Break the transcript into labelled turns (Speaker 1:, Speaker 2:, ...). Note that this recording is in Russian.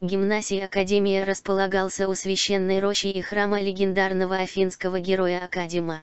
Speaker 1: гимнасий Академия располагался у священной рощи и храма легендарного афинского героя Акадима.